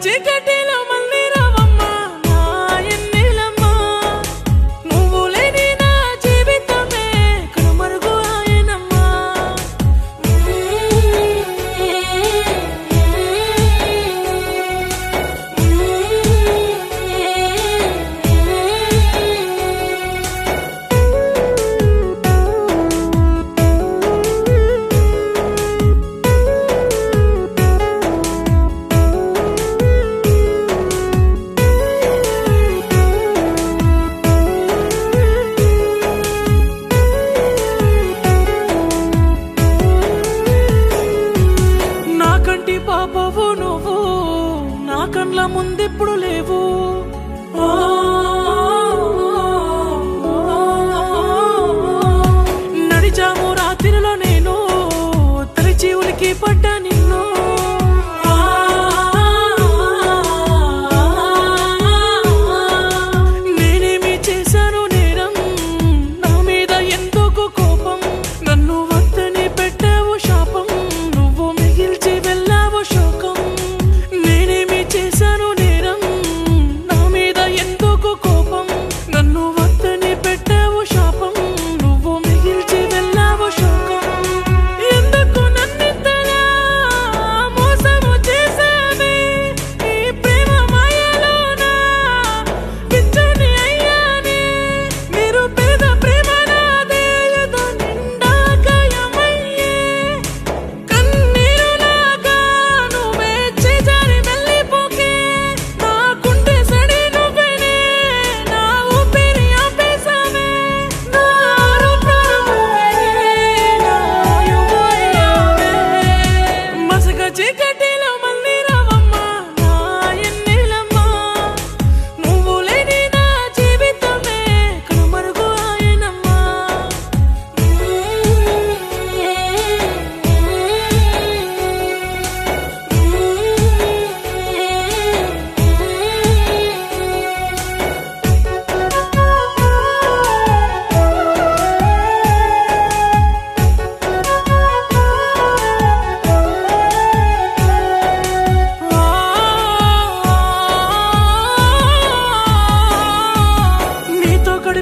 今天。నాదిప్పుడు లేవు. ఓ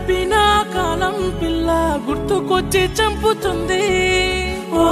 గడిపిన కాలం పిల్ల గుర్తుకొచ్చి చంపుతుంది. ఓ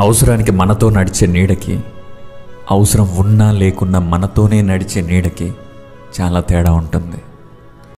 అవసరానికి మనతో నడిచే నీడకి అవసరం ఉన్నా లేకున్నా మనతోనే నడిచే నీడకి చాలా తేడా ఉంటుంది.